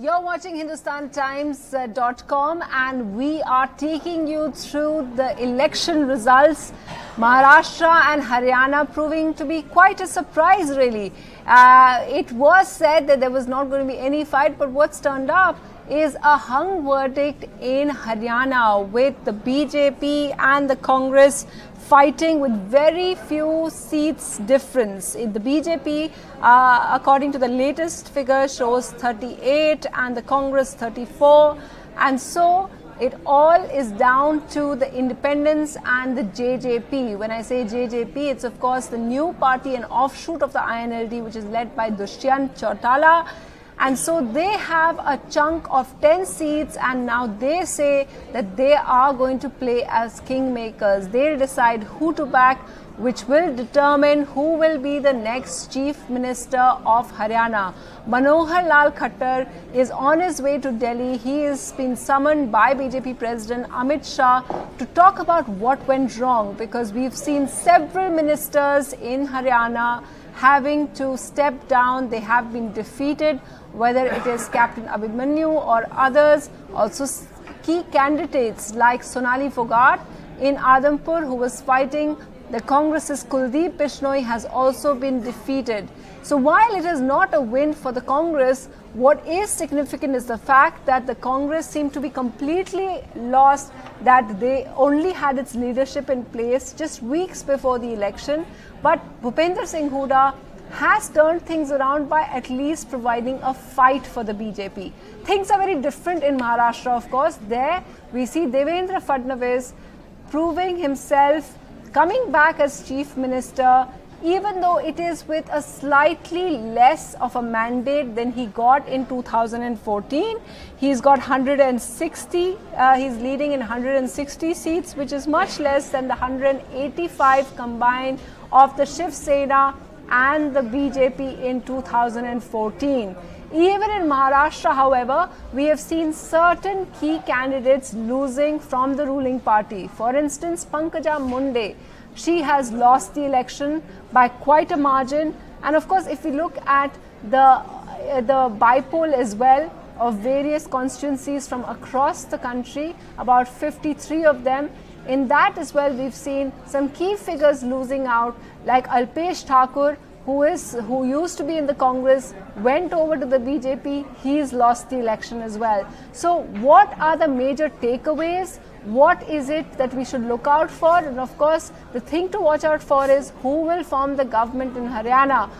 You're watching HindustanTimes.com and we are taking you through the election results. Maharashtra and Haryana proving to be quite a surprise, really. Uh, it was said that there was not going to be any fight, but what's turned up is a hung verdict in Haryana with the BJP and the Congress fighting with very few seats difference. The BJP, uh, according to the latest figure, shows 38 and the Congress 34. And so it all is down to the independents and the JJP. When I say JJP, it's of course the new party and offshoot of the INLD, which is led by Dushyant Chautala. And so they have a chunk of 10 seats, and now they say that they are going to play as kingmakers. They'll decide who to back, which will determine who will be the next chief minister of Haryana. Manohar Lal Khattar is on his way to Delhi. He has been summoned by BJP President Amit Shah to talk about what went wrong because we've seen several ministers in Haryana having to step down. They have been defeated whether it is Captain Abhimanyu or others, also key candidates like Sonali Phogat in Adampur who was fighting the Congress's Kuldeep Bishnoi has also been defeated. So while it is not a win for the Congress, what is significant is the fact that the Congress seemed to be completely lost, that they only had its leadership in place just weeks before the election. But Bhupender Singh Hooda has turned things around by at least providing a fight for the BJP. Things are very different in Maharashtra, of course. There we see Devendra Fadnavis proving himself, coming back as chief minister, even though it is with a slightly less of a mandate than he got in 2014. He's got 160, uh, he's leading in 160 seats, which is much less than the 185 combined of the Shiv Sena and the BJP in 2014. Even in Maharashtra, however, we have seen certain key candidates losing from the ruling party. For instance, Pankaja Munde, she has lost the election by quite a margin. And of course, if we look at the, uh, the bypoll as well, of various constituencies from across the country, about 53 of them. In that as well, we've seen some key figures losing out, like Alpesh Thakur, who is who used to be in the Congress, went over to the BJP. He's lost the election as well. So, what are the major takeaways? What is it that we should look out for? And of course, the thing to watch out for is who will form the government in Haryana.